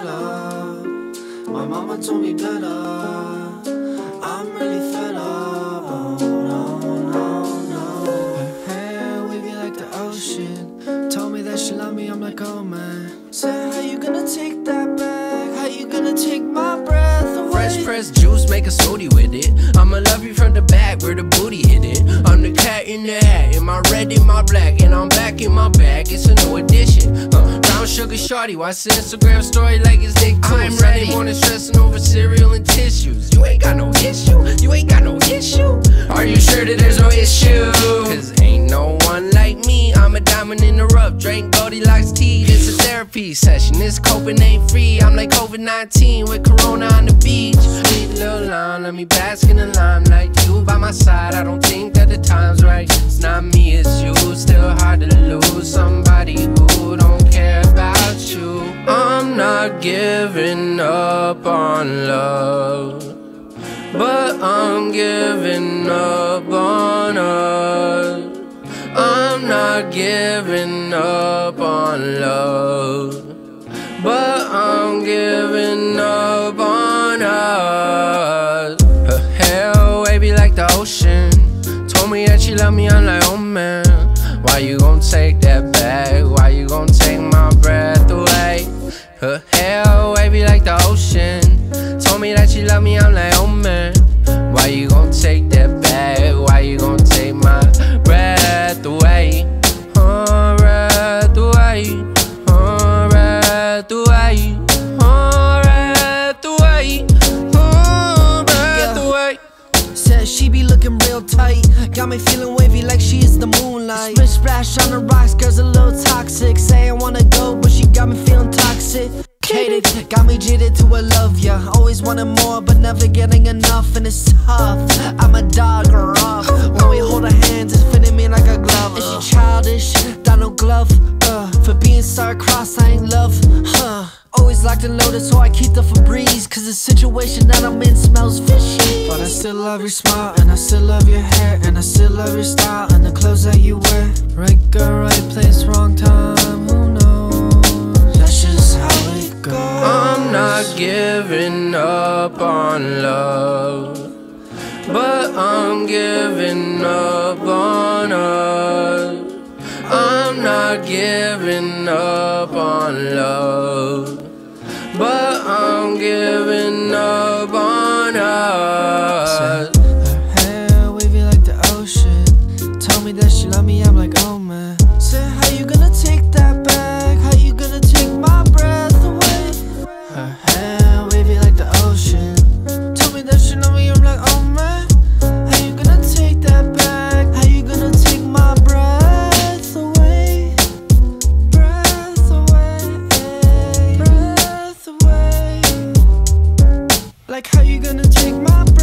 better. My mama told me better. I'm really fed up. Oh no, no, no. Her hair wavy like the ocean. Told me that she love me. I'm like, oh man. Said, how you gonna take that back? How you gonna take my breath away? Fresh pressed juice, make a smoothie my bag. A new addition. Uh, brown sugar shorty, watch the Instagram story like it's too. I'm ready. Morning stressing over cereal and tissues. You ain't got no issue. You ain't got no issue. Are you sure that there's no issue? Cause ain't no one like me. I'm a diamond in the rough. Drink Goldilocks tea. This a therapy session. This coping ain't free. I'm like COVID 19 with Corona on the beach. Sweet little line, let me bask in the limelight. You by my side, I don't on love, but I'm giving up on us. I'm not giving up on love, but I'm giving up on us. Her hair wavy like the ocean. Told me that she love me, I'm like, oh man. Why you gon' take that back? Me that she love me, I'm like, oh man. Why you gon' take that back? Why you gon' take my breath away? Oh, breath away. Oh, breath away. Oh, breath away. Oh, breath away. Said she be looking real tight. Got me feeling wavy like she is the moonlight. Splish splash on the rocks, girl's a little toxic. Say I wanna go, but she got me feeling toxic. Kated, got me jaded to a love ya. Always wanting more, but never getting enough, and it's tough. I'm a dog rough. When we hold our hands, it's fitting me like a glove. Is she childish? Donald Glove. Uh, for being star-crossed, I ain't love. Huh. Always locked and loaded, so I keep the Febreze. Cause the situation that I'm in smells fishy. But I still love your smile, and I still love your hair, and I still love your style, and the clothes that you wear. Right girl, right place, wrong time, giving up on love, but I'm giving up on us. I'm not giving up on love, How you gonna take my